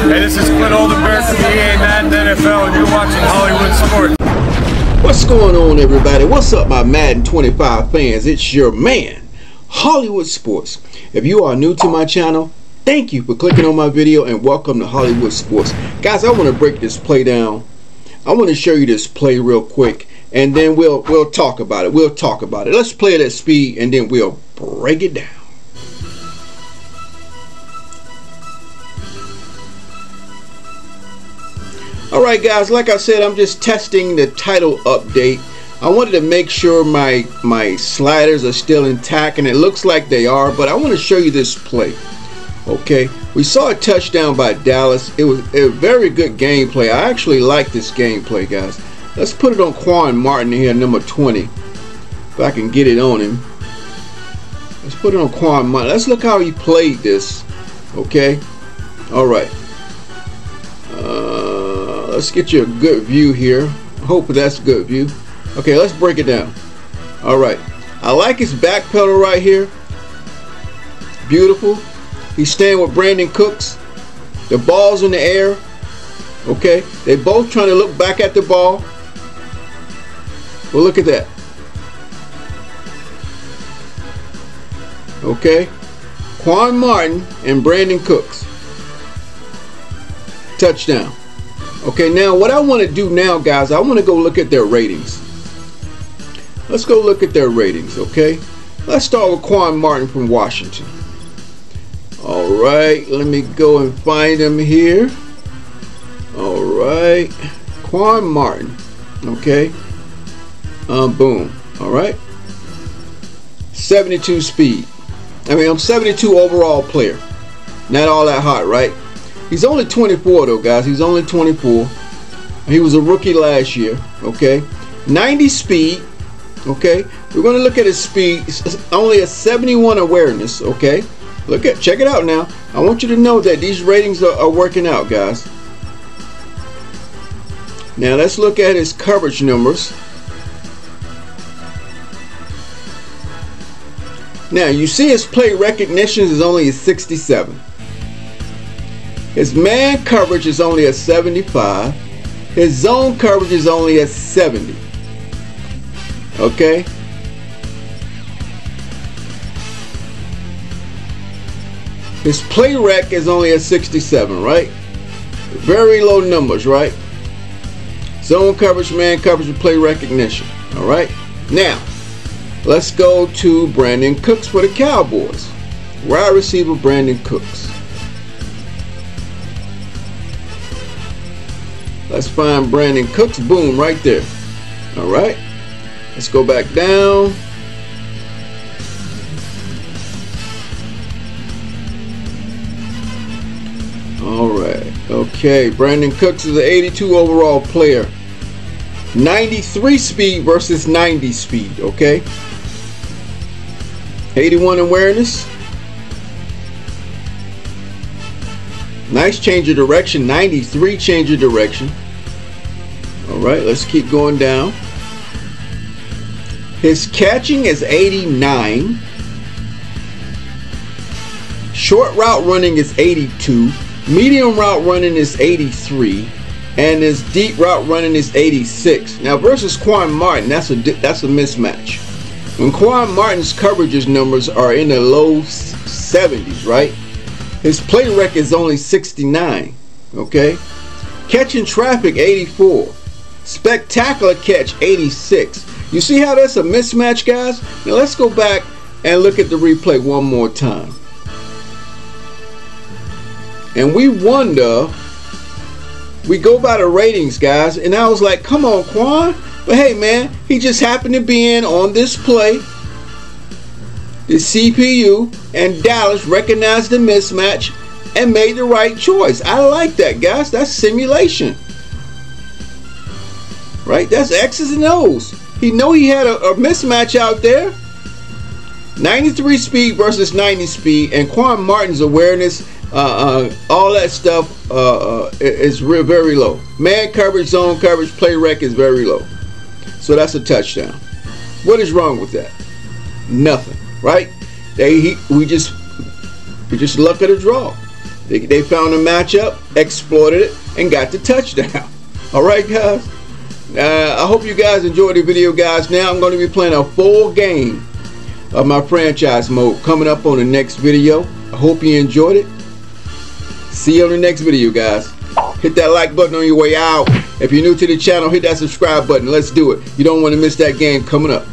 Hey, this is Clint Oldenburg from EA Madden NFL, and you're watching Hollywood Sports. What's going on, everybody? What's up, my Madden 25 fans? It's your man, Hollywood Sports. If you are new to my channel, thank you for clicking on my video and welcome to Hollywood Sports. Guys, I want to break this play down. I want to show you this play real quick, and then we'll we'll talk about it. We'll talk about it. Let's play it at speed, and then we'll break it down. Alright guys, like I said, I'm just testing the title update. I wanted to make sure my, my sliders are still intact, and it looks like they are, but I want to show you this play. Okay, we saw a touchdown by Dallas. It was a very good gameplay. I actually like this gameplay, guys. Let's put it on Quan Martin here, number 20. If I can get it on him. Let's put it on Quan Martin. Let's look how he played this. Okay, alright. Uh, let's get you a good view here. Hope that's a good view. Okay, let's break it down. All right. I like his back pedal right here. Beautiful. He's staying with Brandin Cooks. The ball's in the air. Okay. They both trying to look back at the ball. Well, look at that. Okay. Quan Martin and Brandin Cooks. Touchdown. Okay, now what I want to do now, guys, I want to go look at their ratings. Let's go look at their ratings, okay? Let's start with Quan Martin from Washington. All right, let me go and find him here. All right, Quan Martin, okay? Um, boom, all right? 72 speed. I mean, I'm 72 overall player. Not all that hot, right? He's only 24 though, guys. He's only 24. He was a rookie last year. Okay, 90 speed. Okay, we're going to look at his speed. It's only a 71 awareness. Okay, look at check it out now. I want you to know that these ratings are, are working out, guys. Now let's look at his coverage numbers. Now you see his play recognition is only a 67. His man coverage is only at 75. His zone coverage is only at 70. Okay? His play rec is only at 67, right? Very low numbers, right? Zone coverage, man coverage, and play recognition. All right? Now, let's go to Brandin Cooks for the Cowboys. Wide receiver Brandin Cooks. Let's find Brandin Cooks. Boom, right there. All right. Let's go back down. All right. Okay. Brandin Cooks is an 82 overall player. 93 speed versus 90 speed. Okay. 81 awareness. Nice change of direction. 93 change of direction. Right, let's keep going down. His catching is 89. Short route running is 82. Medium route running is 83. And his deep route running is 86. Now versus Quan Martin, that's a that's a mismatch. When Quan Martin's coverages numbers are in the low 70s, right? His play rec is only 69. Okay? Catching traffic 84. Spectacular catch 86. You see how that's a mismatch, guys? Now let's go back and look at the replay one more time. And we wonder, we go by the ratings, guys, and I was like, come on, Quan. But hey, man, he just happened to be in on this play the CPU and Dallas recognized the mismatch and made the right choice. I like that, guys. That's simulation. Right? That's X's and O's. He know he had a, a mismatch out there. 93 speed versus 90 speed and Quan Martin's awareness uh, uh, all that stuff uh, uh is real, very low man coverage zone coverage play rec is very low so that's a touchdown what is wrong with that nothing right? They he, we just we just luck of the draw. They, they found a matchup, exploited it, and got the touchdown. All right, guys. Uh, I hope you guys enjoyed the video, guys. Now I'm going to be playing a full game of my franchise mode coming up on the next video. I hope you enjoyed it. See you on the next video, guys. Hit that like button on your way out. If you're new to the channel, hit that subscribe button. Let's do it. You don't want to miss that game coming up.